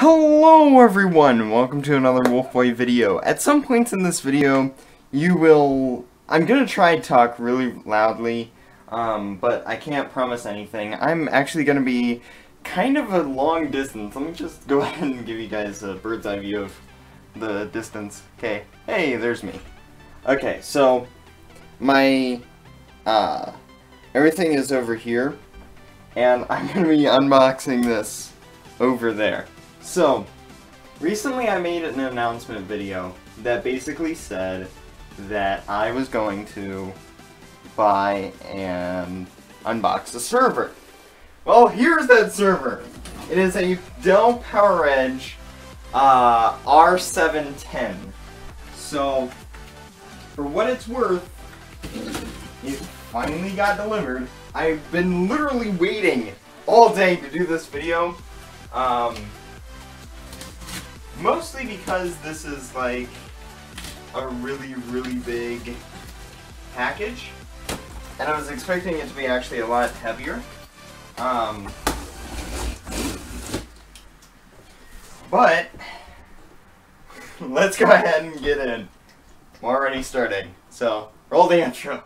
Hello everyone! Welcome to another Wolfboy video. At some points in this video, you will... I'm gonna try to talk really loudly, um, but I can't promise anything. I'm actually gonna be kind of a long distance. Let me just go ahead and give you guys a bird's eye view of the distance. Okay, hey, there's me. Okay, so, my, uh, everything is over here, and I'm gonna be unboxing this over there. So, recently I made an announcement video that basically said that I was going to buy and unbox a server. Well, here's that server. It is a Dell PowerEdge uh, R710. So, for what it's worth, it finally got delivered. I've been literally waiting all day to do this video. Um, Mostly because this is like a really, really big package. And I was expecting it to be actually a lot heavier. Um, but, let's go ahead and get in. I'm already starting. So, roll the intro.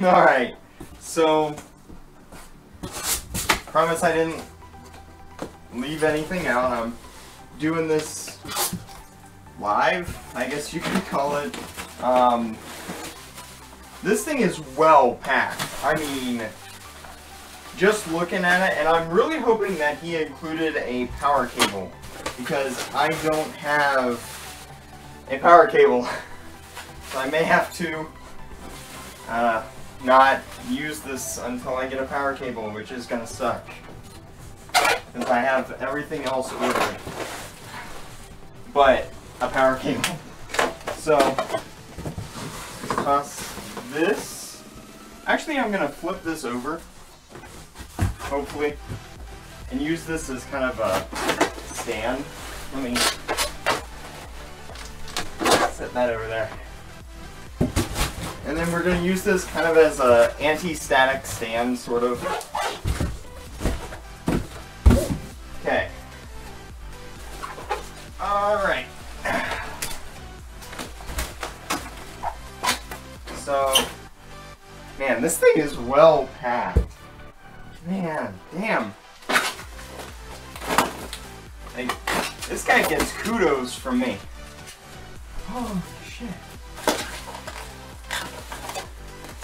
Alright, so promise I didn't leave anything out. I'm doing this live, I guess you could call it. Um, this thing is well packed. I mean, just looking at it, and I'm really hoping that he included a power cable because I don't have a power cable. So I may have to uh, not use this until I get a power cable, which is gonna suck. Because I have everything else ordered. But, a power cable. So, toss this. Actually, I'm gonna flip this over. Hopefully. And use this as kind of a stand. Let me set that over there. And then we're going to use this kind of as a anti-static stand, sort of. Okay. Alright. So, man, this thing is well packed. Man, damn. Like, this guy gets kudos from me. Oh, shit.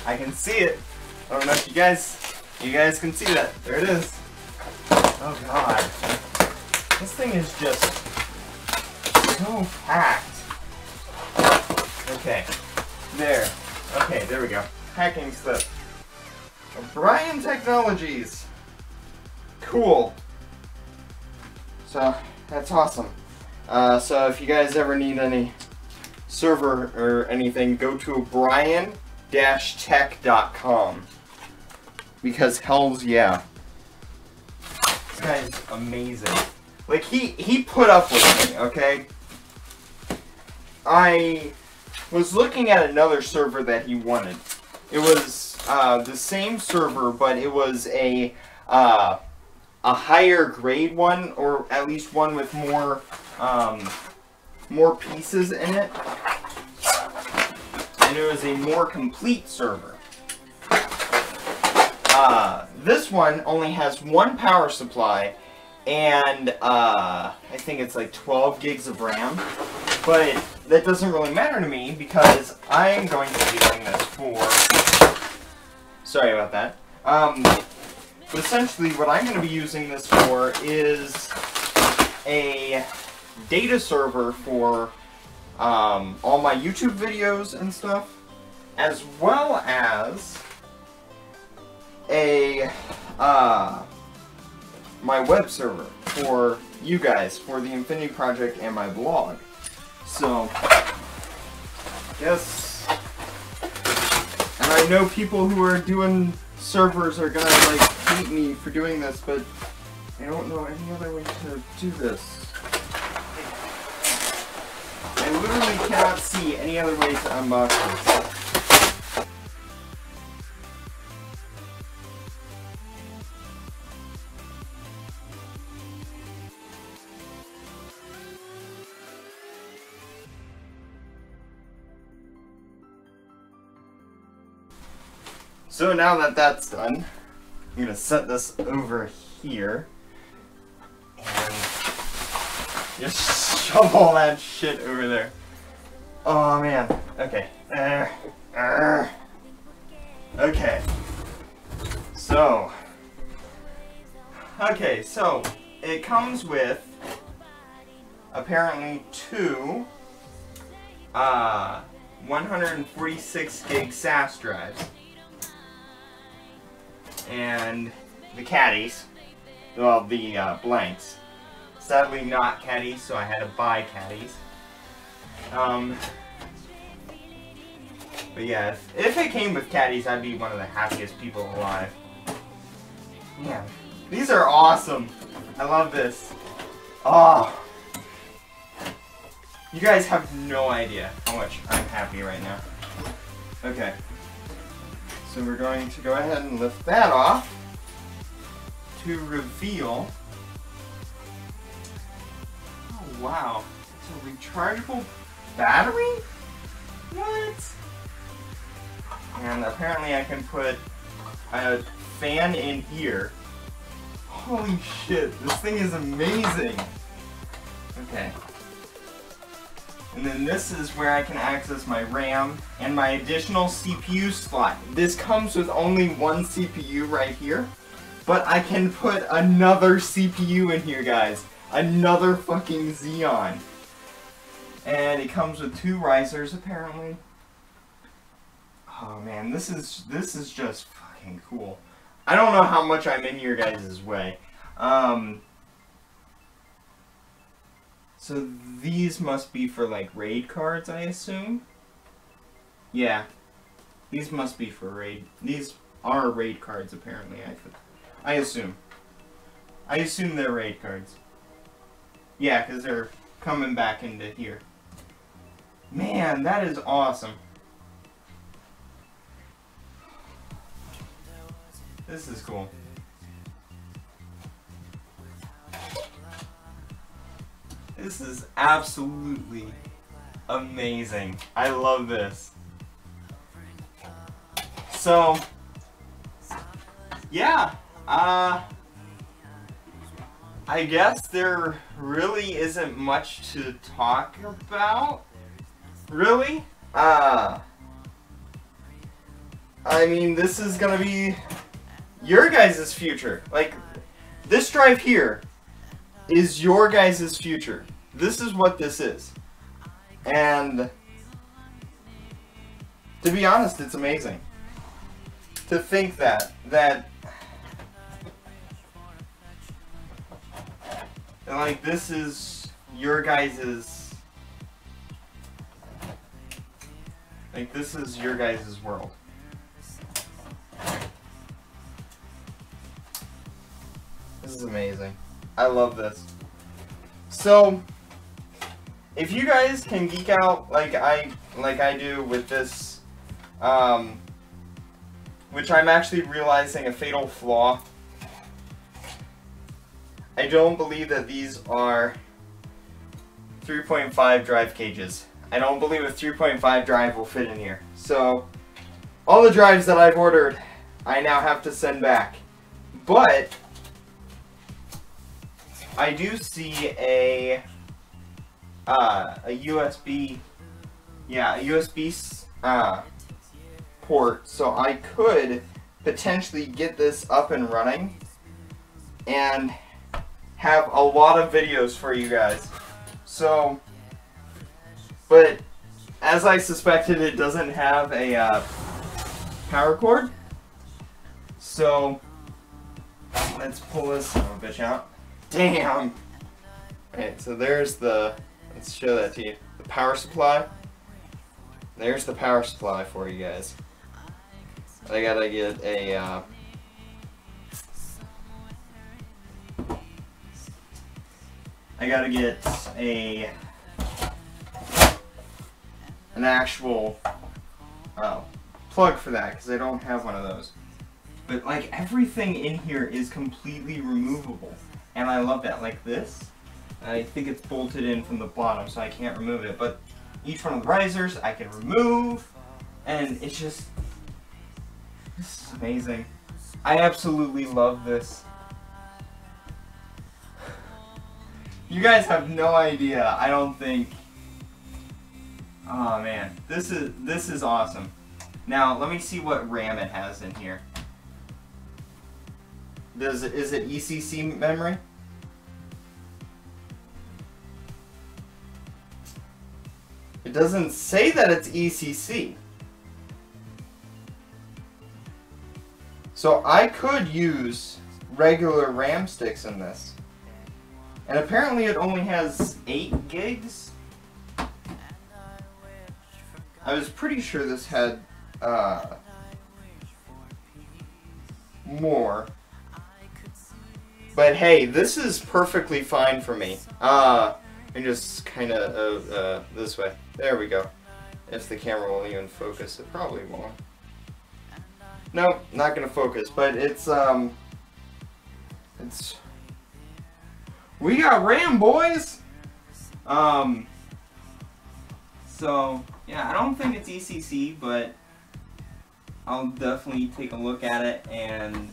I can see it. I don't know if you guys, you guys can see that. There it is. Oh god. This thing is just so packed. Okay. There. Okay, there we go. Packing stuff. Brian Technologies. Cool. So, that's awesome. Uh, so if you guys ever need any server or anything, go to Brian tech.com because hell's yeah. This guy is amazing. Like he he put up with me okay? I was looking at another server that he wanted. It was uh, the same server but it was a uh, a higher grade one or at least one with more um, more pieces in it was a more complete server. Uh, this one only has one power supply and uh, I think it's like 12 gigs of RAM. But that doesn't really matter to me because I'm going to be doing this for... Sorry about that. Um, but essentially what I'm going to be using this for is a data server for um, all my YouTube videos and stuff, as well as a uh, my web server for you guys, for the Infinity Project and my blog. So, yes, and I know people who are doing servers are gonna like hate me for doing this, but I don't know any other way to do this. I literally cannot see any other way to unbox this. So now that that's done, I'm gonna set this over here just shove all that shit over there. Oh man. Okay. Uh, uh. Okay. So. Okay, so it comes with apparently two uh 146 gig SAS drives and the caddies, well, the uh, blanks. Sadly, not caddies, so I had to buy caddies. Um, but yeah, if, if it came with caddies, I'd be one of the happiest people alive. Man, these are awesome. I love this. Oh. You guys have no idea how much I'm happy right now. Okay. So we're going to go ahead and lift that off to reveal. Wow, it's a rechargeable battery? What? And apparently I can put a fan in here. Holy shit, this thing is amazing. Okay. And then this is where I can access my RAM and my additional CPU slot. This comes with only one CPU right here, but I can put another CPU in here, guys. Another fucking Xeon. And it comes with two risers, apparently. Oh man, this is this is just fucking cool. I don't know how much I'm in your guys' way. Um, so these must be for like raid cards, I assume. Yeah, these must be for raid. These are raid cards, apparently. I, I assume. I assume they're raid cards. Yeah, because they're coming back into here. Man, that is awesome. This is cool. This is absolutely amazing. I love this. So, yeah, uh, I guess there really isn't much to talk about. Really? Uh, I mean, this is gonna be your guys' future. Like, this drive here is your guys' future. This is what this is. And to be honest, it's amazing. To think that, that, like, this is your guys' like, this is your guys' world. This is amazing. I love this. So, if you guys can geek out like I like I do with this, um, which I'm actually realizing a fatal flaw. I don't believe that these are 3.5 drive cages. I don't believe a 3.5 drive will fit in here. So, all the drives that I've ordered, I now have to send back. But, I do see a uh, a USB, yeah, a USB uh, port, so I could potentially get this up and running and have a lot of videos for you guys. So, but as I suspected, it doesn't have a uh, power cord. So, let's pull this bitch out. Damn! Okay, so there's the, let's show that to you. The power supply. There's the power supply for you guys. I gotta get a, uh, I gotta get a an actual uh, plug for that because I don't have one of those. But like everything in here is completely removable. And I love that. Like this, I think it's bolted in from the bottom so I can't remove it. But each one of the risers I can remove. And it's just, this is amazing. I absolutely love this. You guys have no idea, I don't think. Oh man, this is this is awesome. Now, let me see what RAM it has in here. Does is it ECC memory? It doesn't say that it's ECC. So I could use regular RAM sticks in this. And apparently it only has 8 gigs. I was pretty sure this had uh, more. But hey, this is perfectly fine for me. Uh, and just kind of uh, uh, this way. There we go. If the camera will even focus, it probably won't. No, not gonna focus, but it's, um, it's, we got RAM, boys! Um, so, yeah, I don't think it's ECC, but I'll definitely take a look at it, and,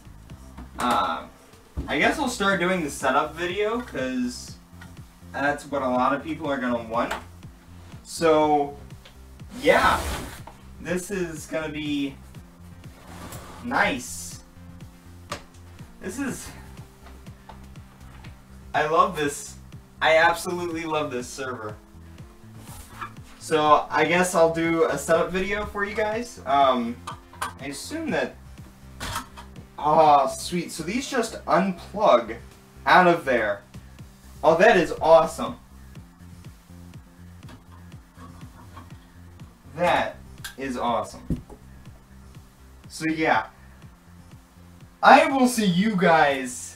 uh, I guess I'll start doing the setup video, because that's what a lot of people are gonna want. So, yeah, this is gonna be Nice. This is... I love this. I absolutely love this server. So, I guess I'll do a setup video for you guys. Um, I assume that... Ah, oh, sweet. So these just unplug out of there. Oh, that is awesome. That is awesome. So yeah, I will see you guys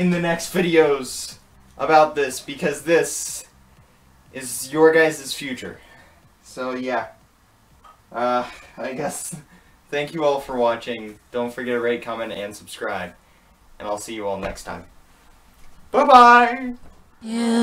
in the next videos about this because this is your guys' future. So yeah, uh, I guess thank you all for watching. Don't forget to rate, comment, and subscribe. And I'll see you all next time. Bye-bye! Yeah.